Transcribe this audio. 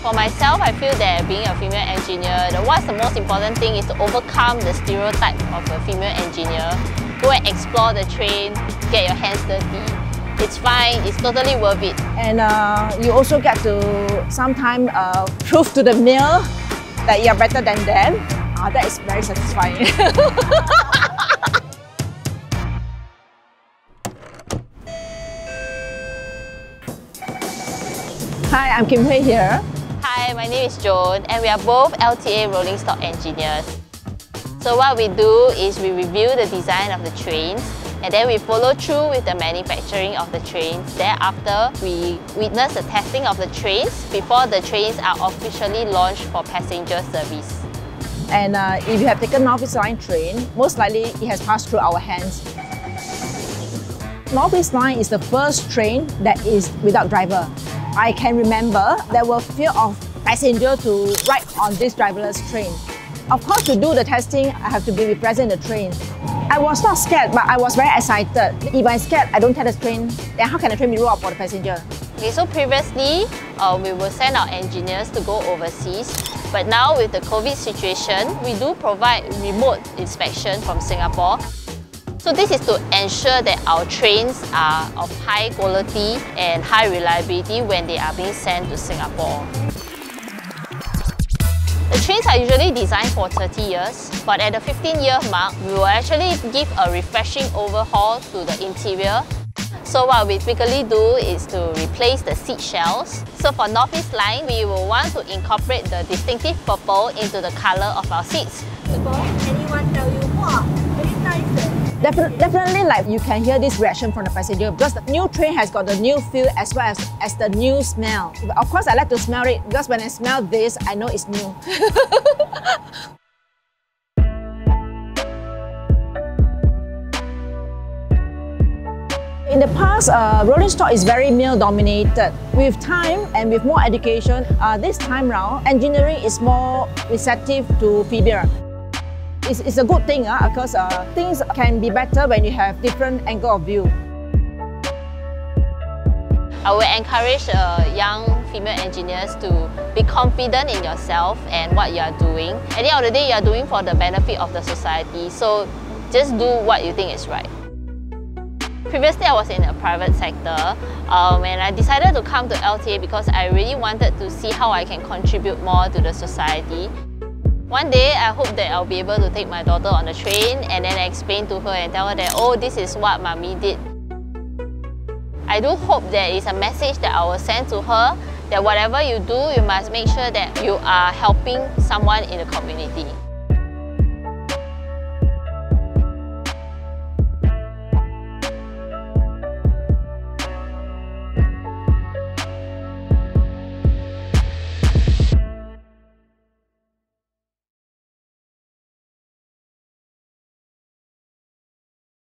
For myself, I feel that being a female engineer, the, what's the most important thing is to overcome the stereotype of a female engineer. Go and explore the train, get your hands dirty. It's fine, it's totally worth it. And uh, you also get to sometimes uh, prove to the male that you're better than them. Uh, that is very satisfying. Hi, I'm Kim Hui here. My name is Joan and we are both LTA rolling stock engineers. So what we do is we review the design of the trains and then we follow through with the manufacturing of the trains. Thereafter, we witness the testing of the trains before the trains are officially launched for passenger service. And uh, if you have taken Northeast Line train, most likely it has passed through our hands. North Northeast Line is the first train that is without driver. I can remember there were few of passengers to ride on this driverless train. Of course, to do the testing, I have to be present in the train. I was not scared, but I was very excited. If I'm scared, I don't test the train, then how can the train be rolled for the passenger? Okay, so previously, uh, we will send our engineers to go overseas. But now with the COVID situation, we do provide remote inspection from Singapore. So this is to ensure that our trains are of high quality and high reliability when they are being sent to Singapore. The trains are usually designed for 30 years, but at the 15 year mark, we will actually give a refreshing overhaul to the interior. So what we typically do is to replace the seat shells. So for North Northeast Line, we will want to incorporate the distinctive purple into the colour of our seats. Anyone tell you, wow, very nice. Definitely, definitely like you can hear this reaction from the passenger because the new train has got the new feel as well as, as the new smell. Of course, I like to smell it because when I smell this, I know it's new. In the past, uh, rolling stock is very male-dominated. With time and with more education, uh, this time round, engineering is more receptive to female it's, it's a good thing because uh, things can be better when you have different angle of view. I will encourage uh, young female engineers to be confident in yourself and what you are doing. At the end of the day, you are doing for the benefit of the society, so just do what you think is right. Previously, I was in a private sector um, and I decided to come to LTA because I really wanted to see how I can contribute more to the society. One day, I hope that I'll be able to take my daughter on the train and then explain to her and tell her that, oh, this is what mommy did. I do hope that it's a message that I will send to her that whatever you do, you must make sure that you are helping someone in the community.